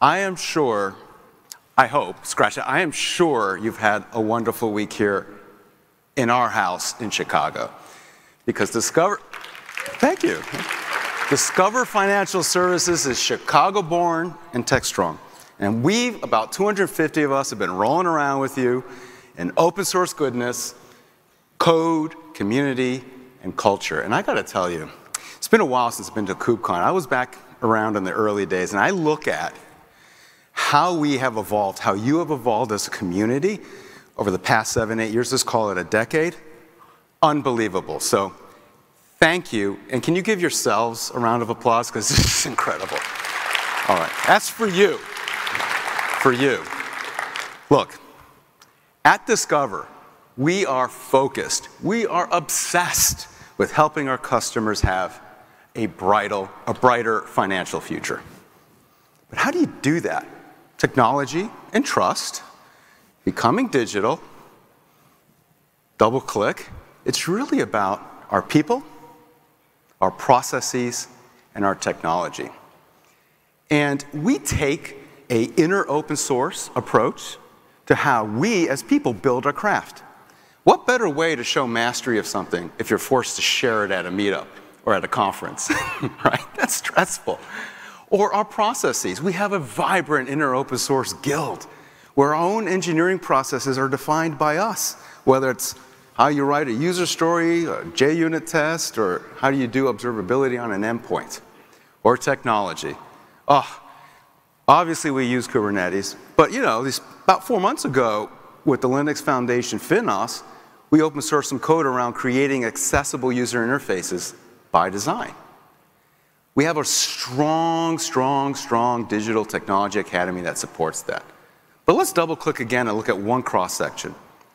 I am sure, I hope, scratch it, I am sure you've had a wonderful week here in our house in Chicago. Because Discover, thank you. Discover Financial Services is Chicago born and tech strong. And we've, about 250 of us, have been rolling around with you in open source goodness, code, community, and culture. And I gotta tell you, it's been a while since I've been to KubeCon. I was back around in the early days, and I look at how we have evolved, how you have evolved as a community over the past seven, eight years, let's call it a decade. Unbelievable. So thank you. And can you give yourselves a round of applause? Because this is incredible. All right, that's for you for you. Look, at Discover, we are focused, we are obsessed with helping our customers have a, brighter, a brighter financial future. But how do you do that? Technology and trust, becoming digital, double click. It's really about our people, our processes, and our technology. And we take a inner open source approach to how we as people build our craft. What better way to show mastery of something if you're forced to share it at a meetup or at a conference, right? That's stressful. Or our processes. We have a vibrant inner open source guild where our own engineering processes are defined by us, whether it's how you write a user story, a JUnit test, or how do you do observability on an endpoint, or technology. Oh, Obviously, we use Kubernetes, but you know, this, about four months ago, with the Linux Foundation FinOS, we open sourced some code around creating accessible user interfaces by design. We have a strong, strong, strong digital technology academy that supports that. But let's double click again and look at one cross section.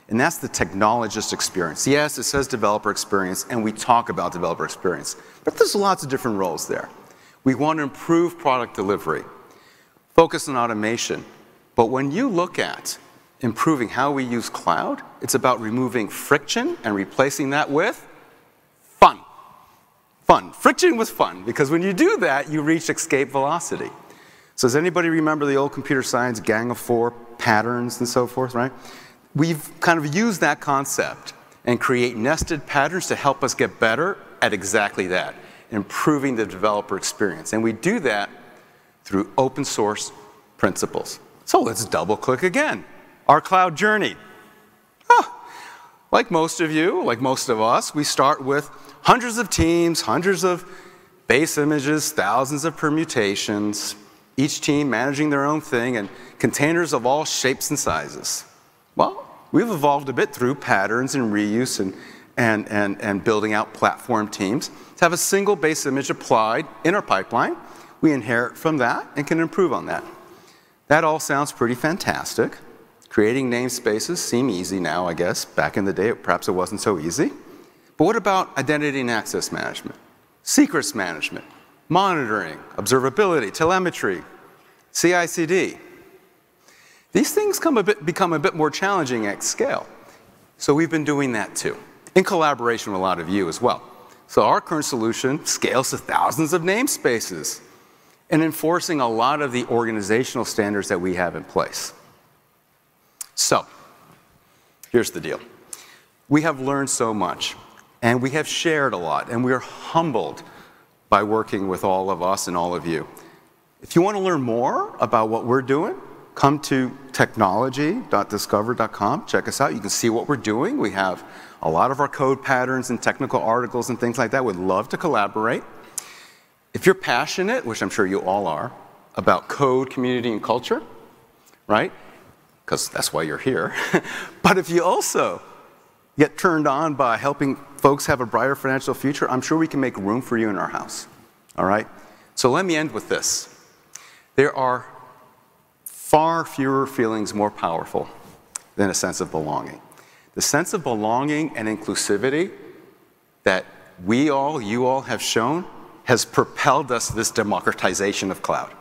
And that's the technologist experience. Yes, it says developer experience, and we talk about developer experience. But there's lots of different roles there. We want to improve product delivery focus on automation. But when you look at improving how we use cloud, it's about removing friction and replacing that with. Friction was fun, because when you do that, you reach escape velocity. So does anybody remember the old computer science gang of four patterns and so forth, right? We've kind of used that concept and create nested patterns to help us get better at exactly that, improving the developer experience. And we do that through open source principles. So let's double click again. Our cloud journey. Like most of you, like most of us, we start with hundreds of teams, hundreds of base images, thousands of permutations, each team managing their own thing, and containers of all shapes and sizes. Well, we've evolved a bit through patterns and reuse and, and, and, and building out platform teams to have a single base image applied in our pipeline we inherit from that and can improve on that. That all sounds pretty fantastic. Creating namespaces seem easy now, I guess. Back in the day, perhaps it wasn't so easy. But what about identity and access management? Secrets management, monitoring, observability, telemetry, CI/CD. These things a bit, become a bit more challenging at scale. So we've been doing that too, in collaboration with a lot of you as well. So our current solution scales to thousands of namespaces and enforcing a lot of the organizational standards that we have in place. So, here's the deal. We have learned so much, and we have shared a lot, and we are humbled by working with all of us and all of you. If you want to learn more about what we're doing, come to technology.discover.com. Check us out. You can see what we're doing. We have a lot of our code patterns and technical articles and things like that. We'd love to collaborate. If you're passionate, which I'm sure you all are, about code, community, and culture, right? Because that's why you're here. but if you also get turned on by helping folks have a brighter financial future, I'm sure we can make room for you in our house. All right? So let me end with this. There are far fewer feelings more powerful than a sense of belonging. The sense of belonging and inclusivity that we all, you all have shown has propelled us this democratization of cloud.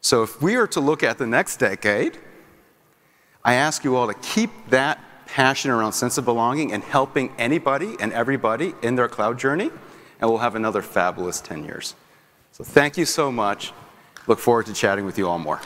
So if we are to look at the next decade, I ask you all to keep that passion around sense of belonging and helping anybody and everybody in their cloud journey, and we'll have another fabulous 10 years. So thank you so much. Look forward to chatting with you all more.